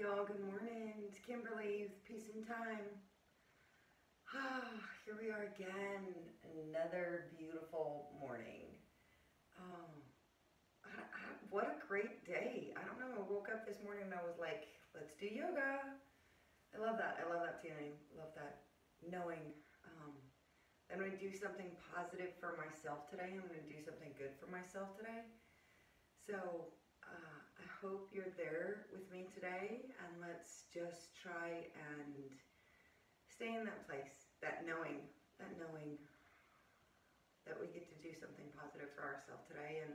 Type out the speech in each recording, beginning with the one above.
y'all. Good morning. It's Kimberly with Peace and Thyme. Ah, here we are again. Another beautiful morning. Um, I, I, what a great day. I don't know. I woke up this morning and I was like, let's do yoga. I love that. I love that feeling. Love that knowing. Um, I'm going to do something positive for myself today. I'm going to do something good for myself today. So uh, I hope you're there with me today and let's just try and stay in that place, that knowing, that knowing that we get to do something positive for ourselves today and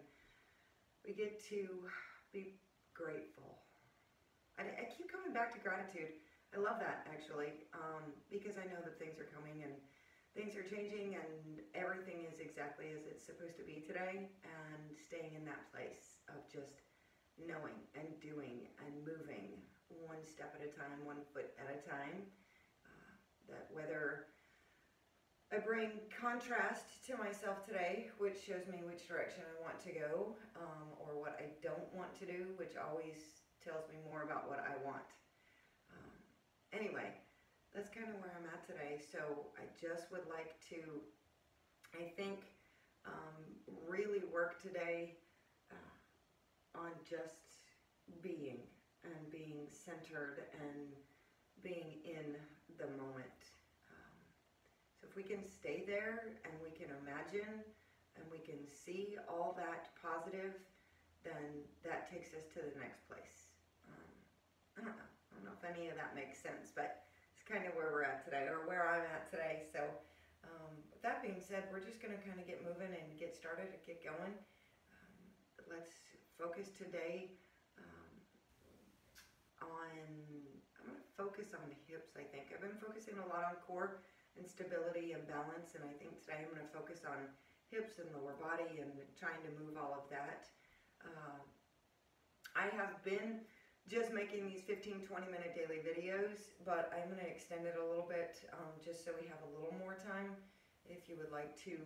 we get to be grateful. I, I keep coming back to gratitude. I love that actually um, because I know that things are coming and things are changing and everything is exactly as it's supposed to be today and staying in that place of just knowing and doing and moving one step at a time, one foot at a time. Uh, that whether I bring contrast to myself today, which shows me which direction I want to go, um, or what I don't want to do, which always tells me more about what I want. Um, anyway, that's kind of where I'm at today. So I just would like to, I think, um, really work today. On just being and being centered and being in the moment. Um, so if we can stay there and we can imagine and we can see all that positive, then that takes us to the next place. Um, I don't know. I don't know if any of that makes sense, but it's kind of where we're at today or where I'm at today. So um, with that being said, we're just going to kind of get moving and get started and get going let's focus today um, on, I'm going to focus on the hips, I think. I've been focusing a lot on core and stability and balance, and I think today I'm going to focus on hips and lower body and trying to move all of that. Uh, I have been just making these 15, 20 minute daily videos, but I'm going to extend it a little bit um, just so we have a little more time. If you would like to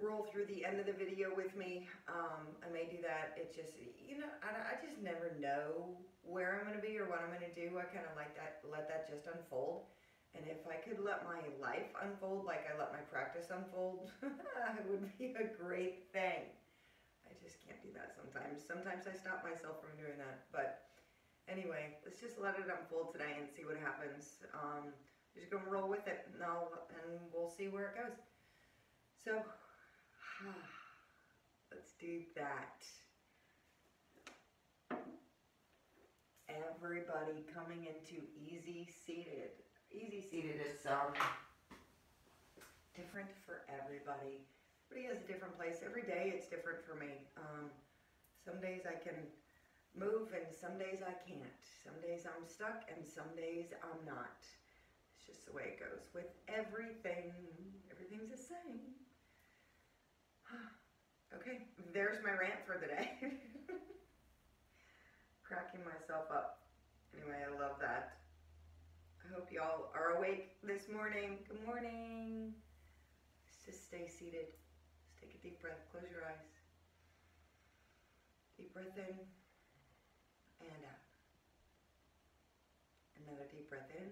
roll through the end of the video with me. Um, I may do that. It just, you know, I, I just never know where I'm going to be or what I'm going to do. I kind of like that, let that just unfold. And if I could let my life unfold like I let my practice unfold, it would be a great thing. I just can't do that sometimes. Sometimes I stop myself from doing that. But anyway, let's just let it unfold today and see what happens. Um, just gonna roll with it and, I'll, and we'll see where it goes. So Let's do that. Everybody coming into easy seated. Easy seated is um, different for everybody. Everybody has a different place. Every day it's different for me. Um, some days I can move and some days I can't. Some days I'm stuck and some days I'm not. It's just the way it goes. With everything, everything's the same. Okay, there's my rant for the day. Cracking myself up. Anyway, I love that. I hope y'all are awake this morning. Good morning. Just stay seated. Just take a deep breath. Close your eyes. Deep breath in and out. Another deep breath in.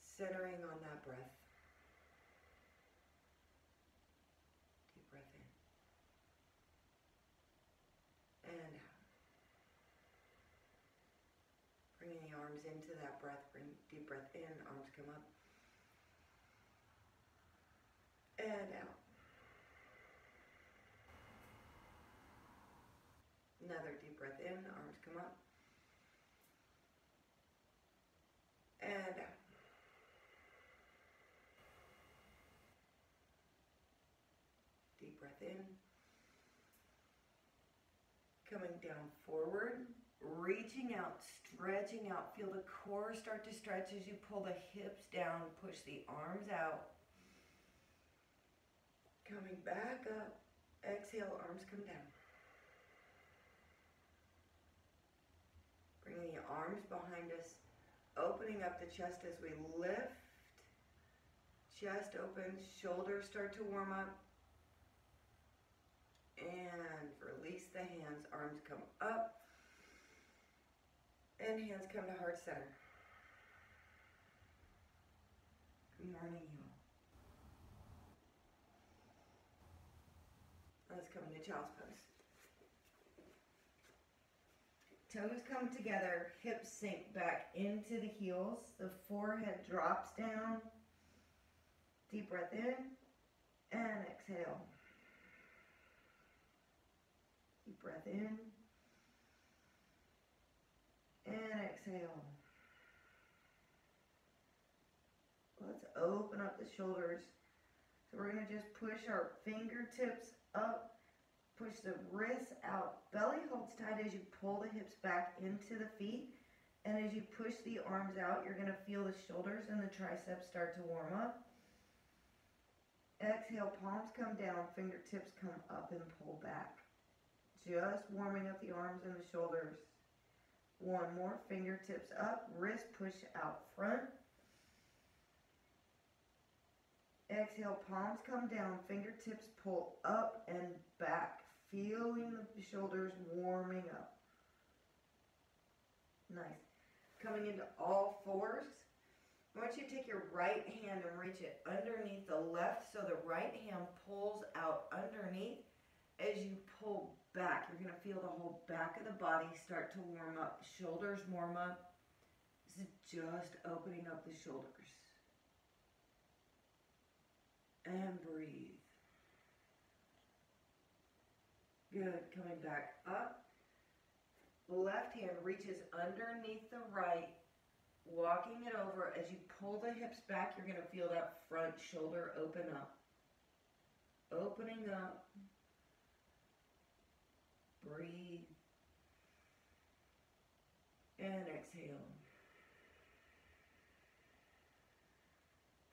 Centering on that breath in. And out. Bringing the arms into that breath. Bring deep breath in. Arms come up. And out. Another deep breath in. Arms come up. And out. Deep breath in. Coming down forward, reaching out, stretching out. Feel the core start to stretch as you pull the hips down, push the arms out. Coming back up. Exhale, arms come down. Bringing the arms behind us, opening up the chest as we lift. Chest open, shoulders start to warm up and release the hands. Arms come up. And hands come to heart center. Good morning, you. Let's come into child's pose. Toes come together, hips sink back into the heels, the forehead drops down. Deep breath in and exhale. Deep breath in and exhale. Let's open up the shoulders. So we're going to just push our fingertips up, push the wrists out. Belly holds tight as you pull the hips back into the feet. And as you push the arms out, you're going to feel the shoulders and the triceps start to warm up. Exhale, palms come down, fingertips come up and pull back. Just warming up the arms and the shoulders. One more, fingertips up, wrist push out front. Exhale, palms come down, fingertips pull up and back, feeling the shoulders warming up. Nice. Coming into all fours. I want you to take your right hand and reach it underneath the left so the right hand pulls out underneath. As you pull back, you're going to feel the whole back of the body start to warm up. Shoulders warm up. This is just opening up the shoulders. And breathe. Good. Coming back up. Left hand reaches underneath the right walking it over as you pull the hips back you're going to feel that front shoulder open up opening up breathe and exhale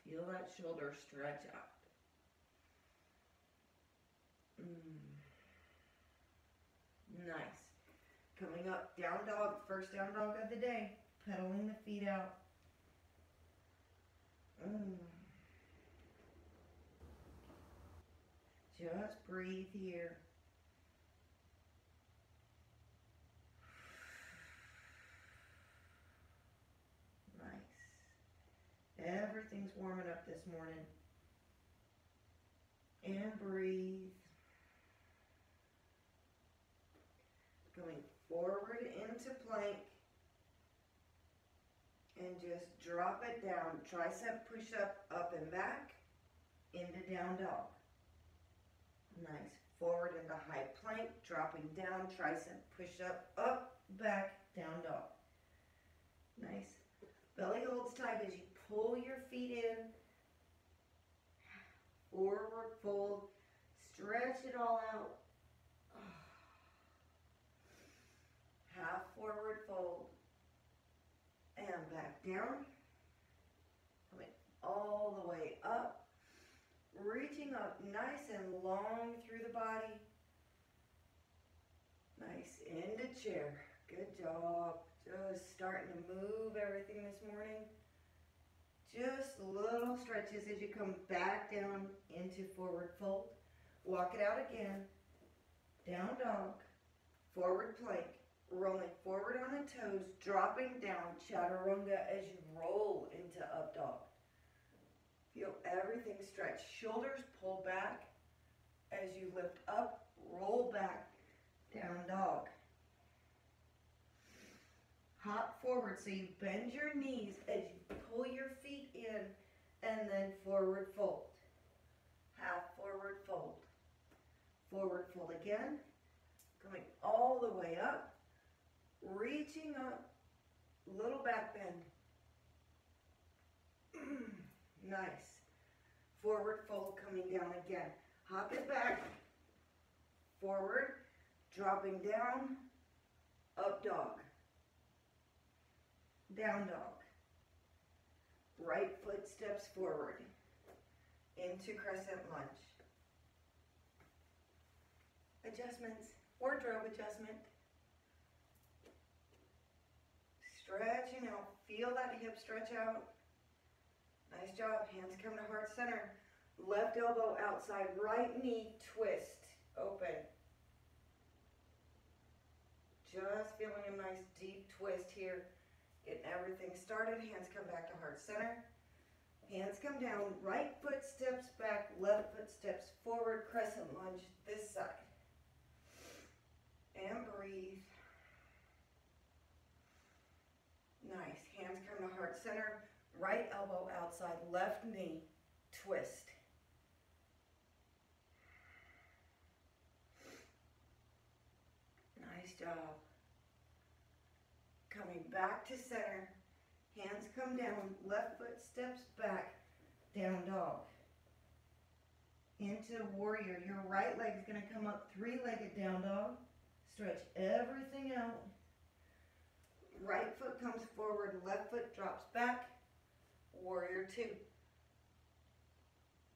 feel that shoulder stretch out mm. nice coming up down dog first down dog of the day pedaling the feet out. Mm. Just breathe here. Nice. Everything's warming up this morning. And breathe. Going forward into plank and just drop it down. Tricep push up, up and back, into down dog. Nice. Forward into high plank, dropping down, tricep push up, up, back, down dog. Nice. Belly holds tight as you pull your feet in. Forward fold. Stretch it all out. Half forward fold and back down. Coming all the way up. Reaching up nice and long through the body. Nice into chair. Good job. Just starting to move everything this morning. Just little stretches as you come back down into forward fold. Walk it out again. Down dog. Forward plank rolling forward on the toes, dropping down, chaturanga as you roll into up dog. Feel everything stretch. Shoulders pull back as you lift up, roll back, down dog. Hop forward so you bend your knees as you pull your feet in and then forward fold. Half forward fold. Forward fold again. Coming all the way up reaching up, little back bend. nice. Forward fold coming down again. Hop it back, forward, dropping down, up dog, down dog. Right foot steps forward into crescent lunge. Adjustments, wardrobe adjustment. Stretching out. Feel that hip stretch out. Nice job. Hands come to heart center. Left elbow outside. Right knee twist. Open. Just feeling a nice deep twist here. Getting everything started. Hands come back to heart center. Hands come down. Right foot steps back. Left foot steps forward. Crescent lunge this side. And breathe. Nice. Hands come to heart center. Right elbow outside. Left knee. Twist. Nice job. Coming back to center. Hands come down. Left foot steps back. Down dog. Into warrior. Your right leg is going to come up three-legged down dog. Stretch everything out. Right foot comes forward. Left foot drops back. Warrior two.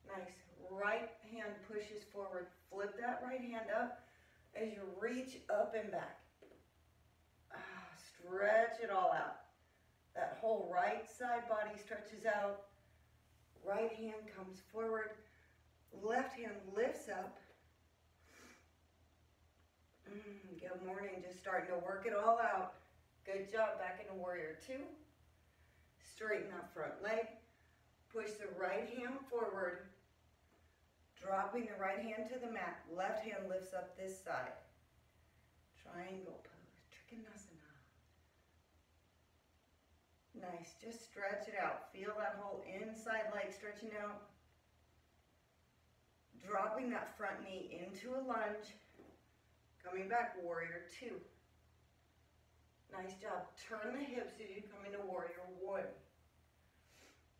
Nice. Right hand pushes forward. Flip that right hand up as you reach up and back. Stretch it all out. That whole right side body stretches out. Right hand comes forward. Left hand lifts up. Mm, good morning. Just starting to work it all out. Good job. Back into warrior two. Straighten that front leg. Push the right hand forward. Dropping the right hand to the mat. Left hand lifts up this side. Triangle pose. Trikonasana. Nice. Just stretch it out. Feel that whole inside leg stretching out. Dropping that front knee into a lunge. Coming back, warrior two. Nice job. Turn the hips as you come into warrior one.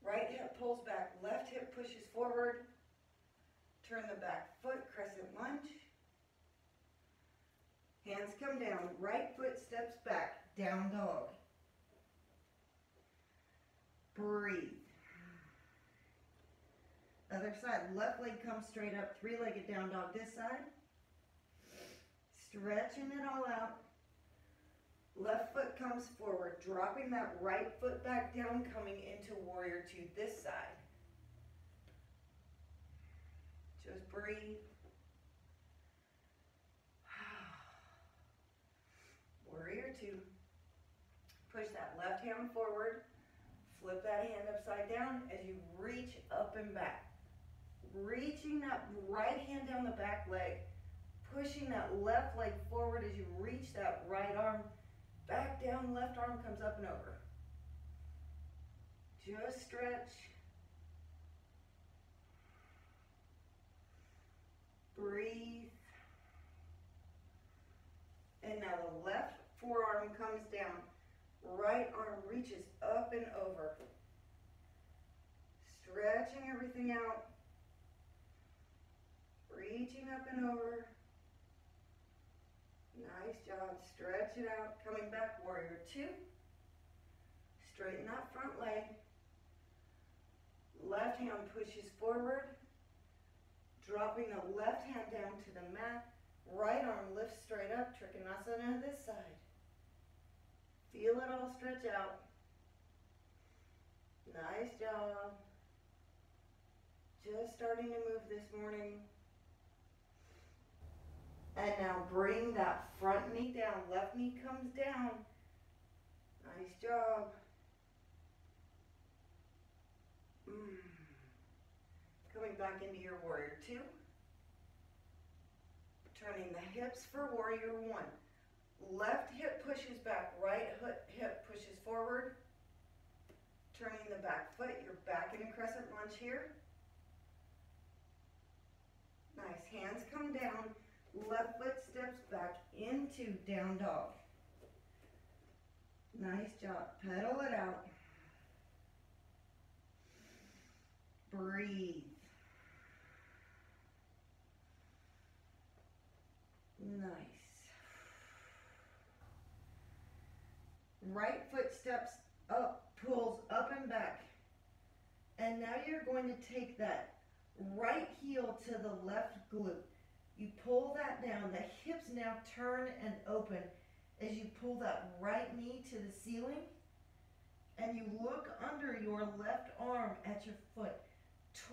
Right hip pulls back, left hip pushes forward. Turn the back foot, crescent lunge. Hands come down, right foot steps back, down dog. Breathe. Other side, left leg comes straight up, three-legged down dog this side. Stretching it all out. Left foot comes forward, dropping that right foot back down, coming into warrior two this side. Just breathe. Warrior two. Push that left hand forward. Flip that hand upside down as you reach up and back. Reaching that right hand down the back leg. Pushing that left leg forward as you reach that right arm back down. Left arm comes up and over. Just stretch. Breathe. And now the left forearm comes down. Right arm reaches up and over. Stretching everything out. Reaching up and over. Nice job. Stretch it out. Coming back, warrior two. Straighten that front leg. Left hand pushes forward. Dropping the left hand down to the mat. Right arm lifts straight up. Trikonasana this side. Feel it all stretch out. Nice job. Just starting to move this morning. And now bring that front knee down. Left knee comes down. Nice job. Mm. Coming back into your warrior two. Turning the hips for warrior one. Left hip pushes back, right hip pushes forward. Turning the back foot, you're back in a crescent lunge here. Nice, hands come down, left foot steps back into down dog. Nice job, pedal it out. Breathe. Nice. Right foot steps up, pulls up and back. And now you're going to take that right heel to the left glute. You pull that down. The hips now turn and open as you pull that right knee to the ceiling. And you look under your left arm at your foot.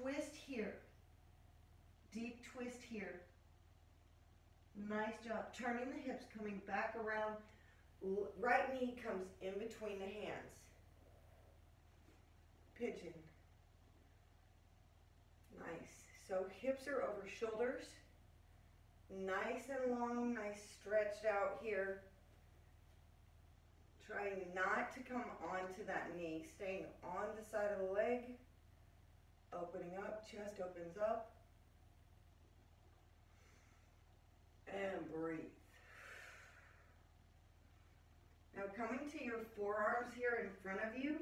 Twist here. Deep twist here. Nice job. Turning the hips, coming back around. Right knee comes in between the hands. Pigeon. Nice. So hips are over shoulders. Nice and long, nice stretched out here. Trying not to come onto that knee, staying on the side of the leg. Opening up, chest opens up. And breathe. Now coming to your forearms here in front of you.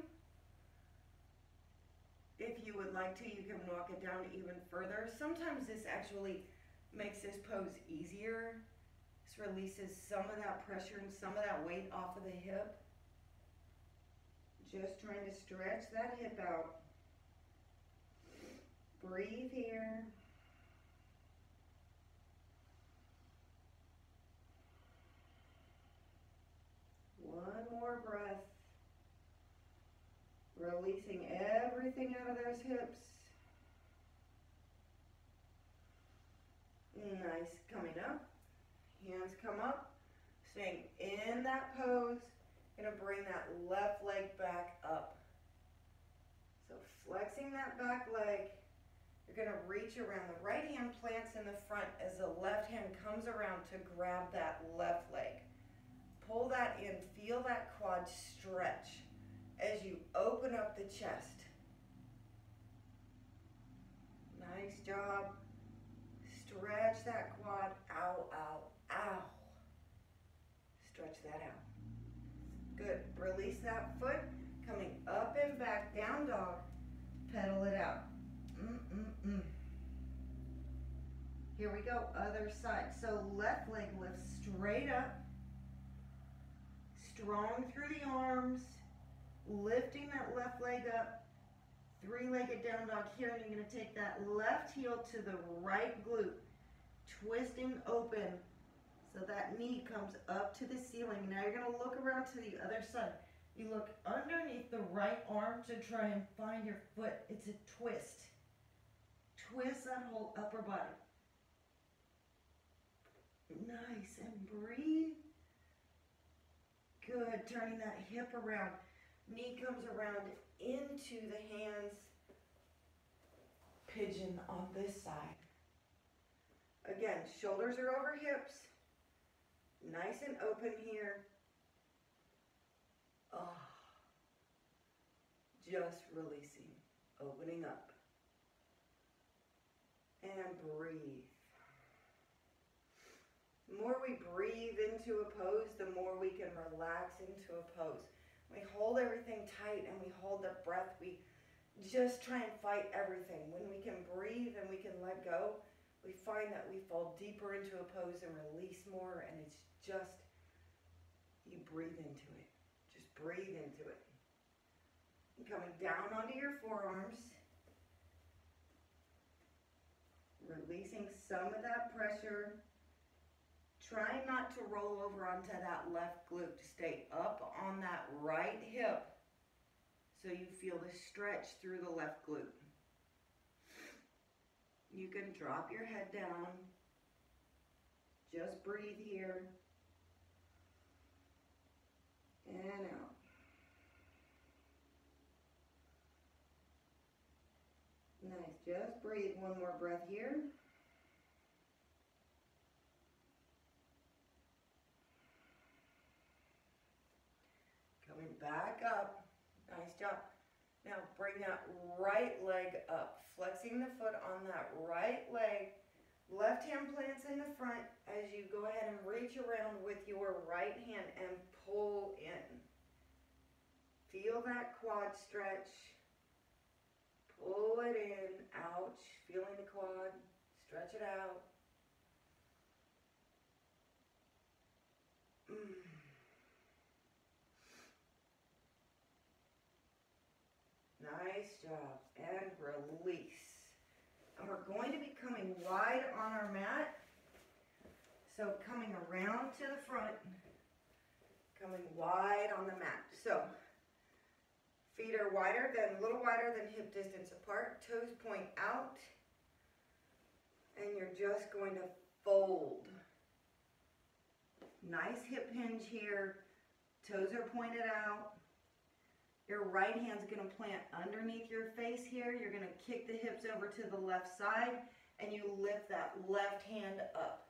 If you would like to, you can walk it down even further. Sometimes this actually makes this pose easier. This releases some of that pressure and some of that weight off of the hip. Just trying to stretch that hip out. Breathe here. One more breath. Releasing everything out of those hips. Nice. Coming up. Hands come up. Staying in that pose. Gonna bring that left leg back up. So flexing that back leg. You're gonna reach around. The right hand plants in the front as the left hand comes around to grab that left leg. Pull that in. Feel that quad stretch as you open up the chest. Nice job. Stretch that quad. Ow, ow, ow. Stretch that out. Good. Release that foot. Coming up and back. Down dog. Pedal it out. Mm-mm-mm. Here we go. Other side. So left leg lifts straight up. Strong through the arms. Lifting that left leg up three-legged down dog here and you're going to take that left heel to the right glute twisting open so that knee comes up to the ceiling. Now you're going to look around to the other side. You look underneath the right arm to try and find your foot. It's a twist. Twist that whole upper body. Nice and breathe good turning that hip around knee comes around into the hands, pigeon on this side. Again, shoulders are over hips, nice and open here. Oh, just releasing, opening up. And breathe. More we breathe into a pose, the more we can relax into a pose. We hold everything tight and we hold the breath. We just try and fight everything. When we can breathe and we can let go, we find that we fall deeper into a pose and release more, and it's just you breathe into it. Just breathe into it. And coming down onto your forearms, releasing some of that pressure Try not to roll over onto that left glute. Stay up on that right hip so you feel the stretch through the left glute. You can drop your head down. Just breathe here. And out. Nice. Just breathe one more breath here. Back up. Nice job. Now bring that right leg up, flexing the foot on that right leg. Left hand plants in the front as you go ahead and reach around with your right hand and pull in. Feel that quad stretch. Pull it in. Ouch. Feeling the quad. Stretch it out. Mm. Nice job. And release. And we're going to be coming wide on our mat. So coming around to the front, coming wide on the mat. So feet are wider than, a little wider than hip distance apart. Toes point out. And you're just going to fold. Nice hip hinge here. Toes are pointed out. Your right hand's gonna plant underneath your face here. You're gonna kick the hips over to the left side and you lift that left hand up.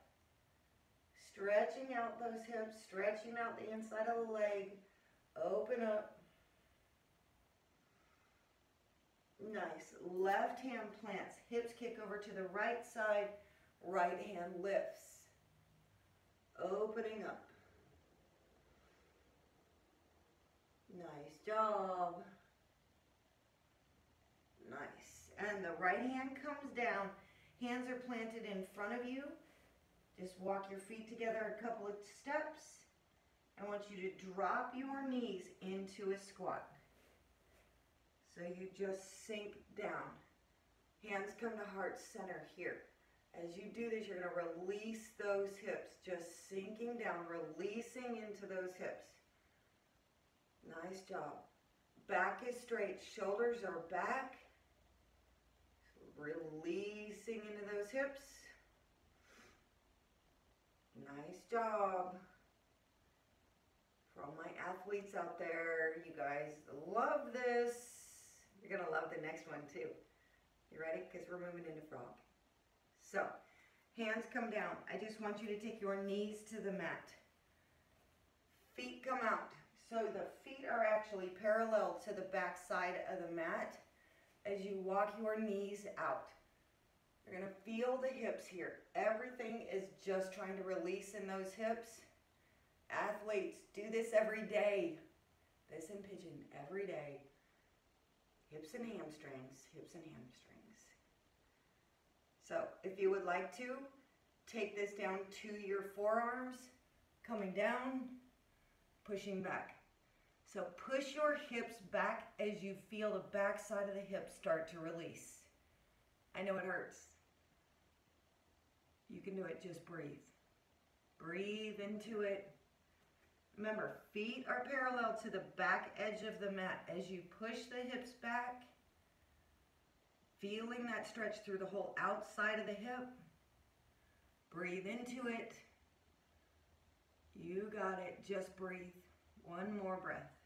Stretching out those hips, stretching out the inside of the leg. Open up. Nice. Left hand plants, hips kick over to the right side, right hand lifts. Opening up. Nice job. Nice. And the right hand comes down. Hands are planted in front of you. Just walk your feet together a couple of steps. I want you to drop your knees into a squat. So you just sink down. Hands come to heart center here. As you do this, you're going to release those hips, just sinking down, releasing into those hips. Nice job. Back is straight, shoulders are back. Releasing into those hips. Nice job. For all my athletes out there, you guys love this. You're going to love the next one too. You ready? Because we're moving into frog. So, hands come down. I just want you to take your knees to the mat. Feet come out. So the feet are actually parallel to the back side of the mat as you walk your knees out. You're going to feel the hips here. Everything is just trying to release in those hips. Athletes, do this every day. This and pigeon every day. Hips and hamstrings, hips and hamstrings. So if you would like to, take this down to your forearms, coming down, pushing back. So push your hips back as you feel the back side of the hips start to release. I know it hurts. You can do it, just breathe. Breathe into it. Remember, feet are parallel to the back edge of the mat. As you push the hips back, feeling that stretch through the whole outside of the hip, breathe into it. You got it. Just breathe. One more breath.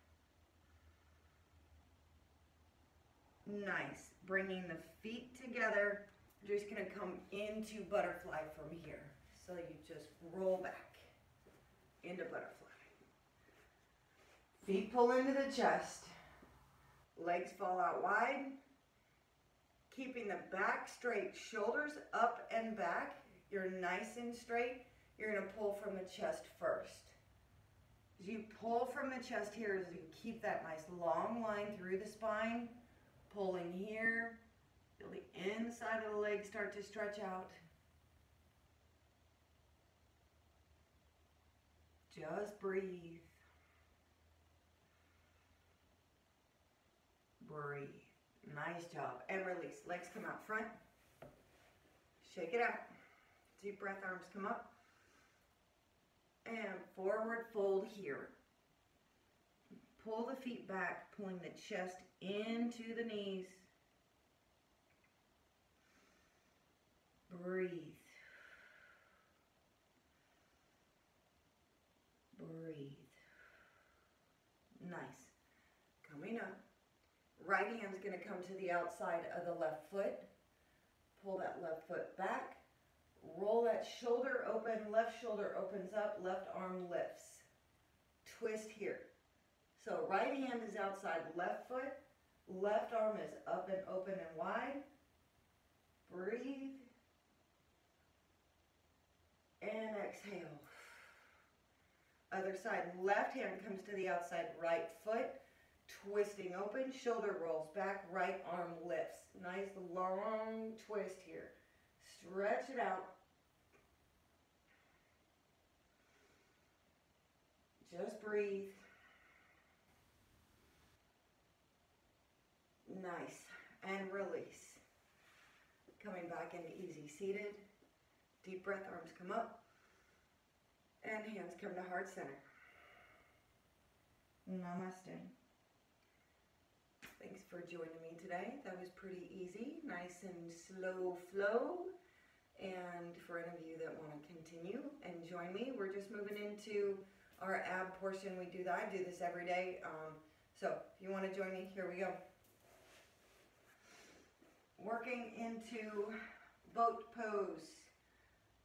Nice. Bringing the feet together. You're just going to come into butterfly from here. So you just roll back into butterfly. Feet pull into the chest. Legs fall out wide. Keeping the back straight, shoulders up and back. You're nice and straight. You're going to pull from the chest first. As you pull from the chest here, as you keep that nice long line through the spine, pulling here, feel the inside of the leg start to stretch out. Just breathe. Breathe. Nice job. And release. Legs come out front. Shake it out. Deep breath, arms come up. And forward fold here. Pull the feet back, pulling the chest into the knees. Breathe. Breathe. Nice. Coming up. Right hand's going to come to the outside of the left foot. Pull that left foot back. Roll that shoulder open. Left shoulder opens up. Left arm lifts. Twist here. So right hand is outside left foot. Left arm is up and open and wide. Breathe. And exhale. Other side, left hand comes to the outside right foot twisting open, shoulder rolls back, right arm lifts. Nice long twist here. Stretch it out. Just breathe. Nice. And release. Coming back into easy seated. Deep breath, arms come up. And hands come to heart center. Namaste. Thanks for joining me today. That was pretty easy, nice and slow flow. And for any of you that want to continue and join me, we're just moving into our ab portion. We do that. I do this every day. Um, so if you want to join me, here we go. Working into boat pose.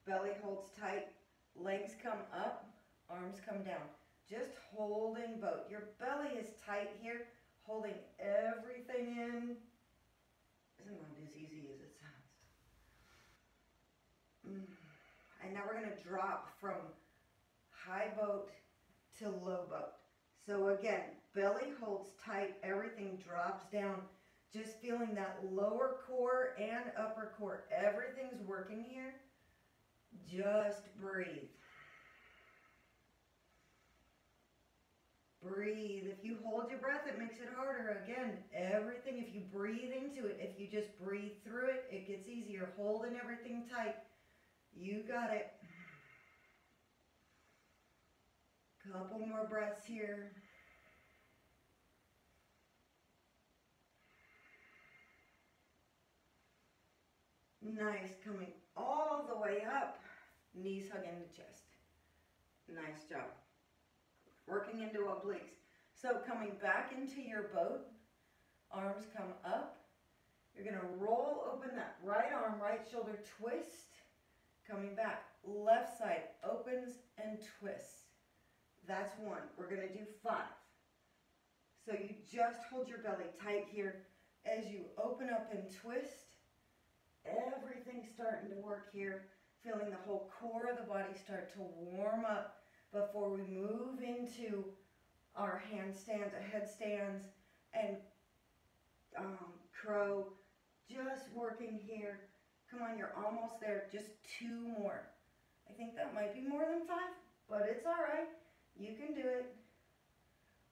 Belly holds tight, legs come up, arms come down. Just holding boat. Your belly is tight here, holding everything in. Isn't that as easy as it sounds? Mm. And now we're going to drop from high boat to low boat. So again, belly holds tight, everything drops down. Just feeling that lower core and upper core. Everything's working here. Just breathe. Breathe. If you hold your breath, it makes it harder. Again, everything, if you breathe into it, if you just breathe through it, it gets easier. Holding everything tight. You got it. Couple more breaths here. Nice, coming all the way up. Knees hugging the chest. Nice job. Working into obliques. So coming back into your boat, arms come up. You're going to roll open that right arm, right shoulder, twist. Coming back, left side opens and twists. That's one. We're going to do five. So you just hold your belly tight here as you open up and twist. Everything's starting to work here. Feeling the whole core of the body start to warm up before we move into our handstands, headstands, and um, crow. Just working here. Come on, you're almost there. Just two more. I think that might be more than five, but it's all right. You can do it.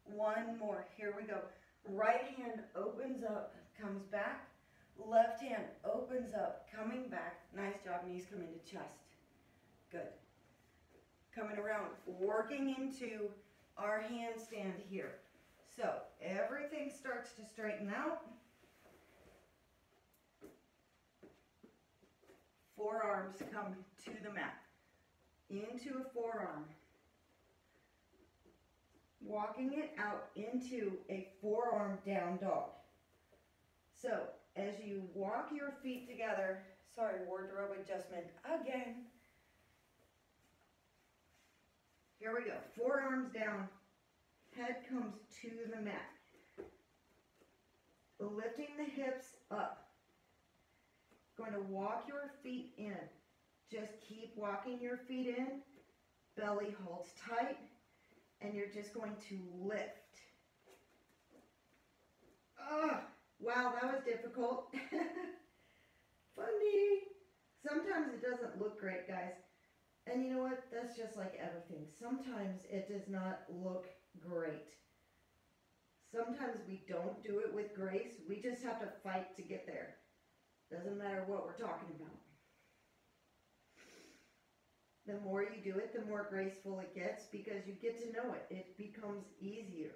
One more. Here we go. Right hand opens up, comes back. Left hand opens up, coming back. Nice job. Knees come into chest. Good. Coming around, working into our handstand here. So everything starts to straighten out. Forearms come to the mat. Into a forearm. Walking it out into a forearm down dog. So as you walk your feet together, sorry, wardrobe adjustment again. Here we go. Forearms down, head comes to the mat. Lifting the hips up. Going to walk your feet in. Just keep walking your feet in. Belly holds tight. And you're just going to lift. Ugh. Wow, that was difficult. Funny. Sometimes it doesn't look great, guys. And you know what? That's just like everything. Sometimes it does not look great. Sometimes we don't do it with grace. We just have to fight to get there. Doesn't matter what we're talking about. The more you do it, the more graceful it gets because you get to know it. It becomes easier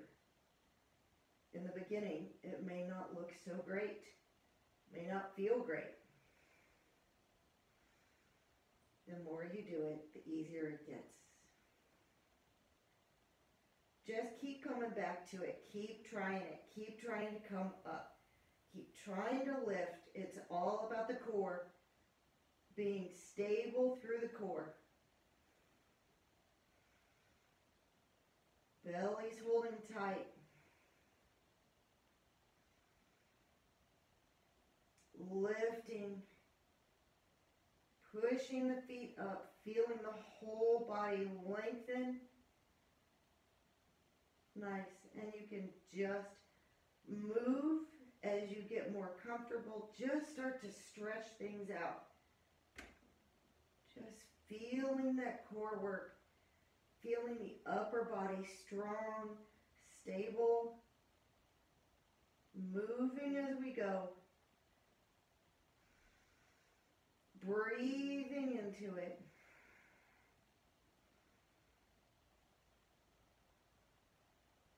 in the beginning, it may not look so great, may not feel great. The more you do it, the easier it gets. Just keep coming back to it. Keep trying it. Keep trying to come up. Keep trying to lift. It's all about the core being stable through the core. Belly's holding tight. Lifting, pushing the feet up, feeling the whole body lengthen. Nice. And you can just move as you get more comfortable. Just start to stretch things out. Just feeling that core work. Feeling the upper body strong, stable. Moving as we go. breathing into it.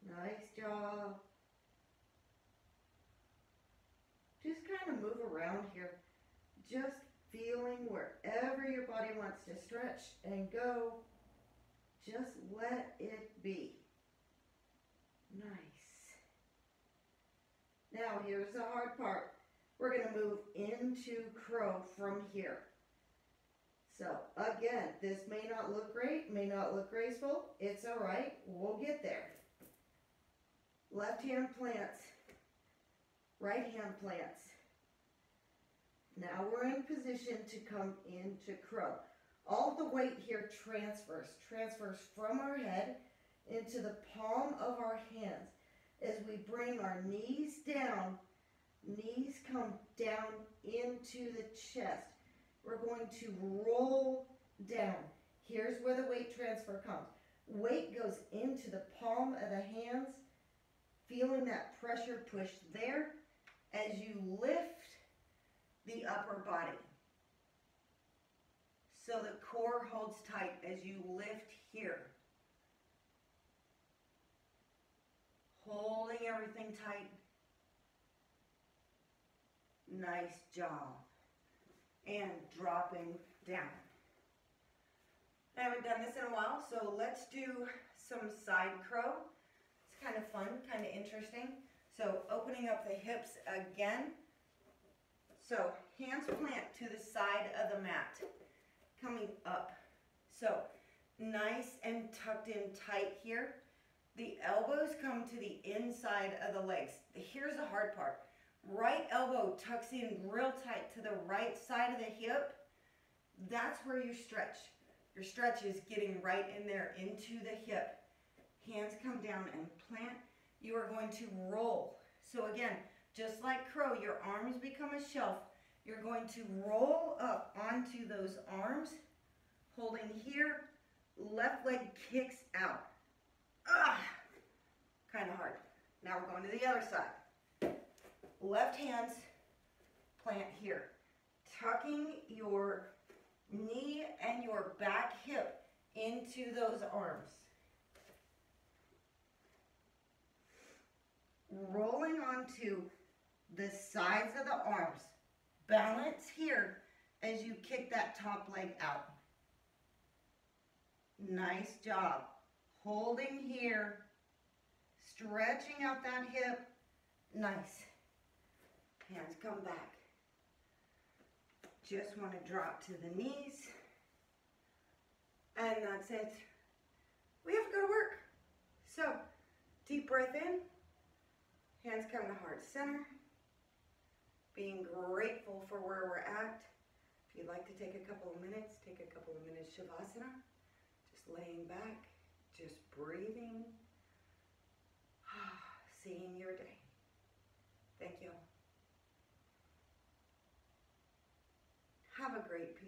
Nice job. Just kind of move around here. Just feeling wherever your body wants to stretch and go. Just let it be. Nice. Now here's the hard part. We're going to move into crow from here. So again, this may not look great, may not look graceful. It's all right. We'll get there. Left hand plants, right hand plants. Now we're in position to come into crow. All the weight here transfers, transfers from our head into the palm of our hands. As we bring our knees down, knees come down into the chest. We're going to roll down. Here's where the weight transfer comes. Weight goes into the palm of the hands, feeling that pressure push there as you lift the upper body. So the core holds tight as you lift here. Holding everything tight. Nice job. And dropping down. I haven't done this in a while, so let's do some side crow. It's kind of fun, kind of interesting. So opening up the hips again. So hands plant to the side of the mat, coming up. So nice and tucked in tight here. The elbows come to the inside of the legs. Here's the hard part. Right elbow tucks in real tight to the right side of the hip. That's where you stretch. Your stretch is getting right in there into the hip. Hands come down and plant. You are going to roll. So again, just like crow, your arms become a shelf. You're going to roll up onto those arms, holding here. Left leg kicks out. Kind of hard. Now we're going to the other side. Left hands plant here. Tucking your knee and your back hip into those arms. Rolling onto the sides of the arms. Balance here as you kick that top leg out. Nice job. Holding here, stretching out that hip. Nice. Hands come back. Just want to drop to the knees. And that's it. We have to go to work. So, deep breath in. Hands come to heart center. Being grateful for where we're at. If you'd like to take a couple of minutes, take a couple of minutes Shavasana. Just laying back just breathing, seeing your day. Thank you. Have a great.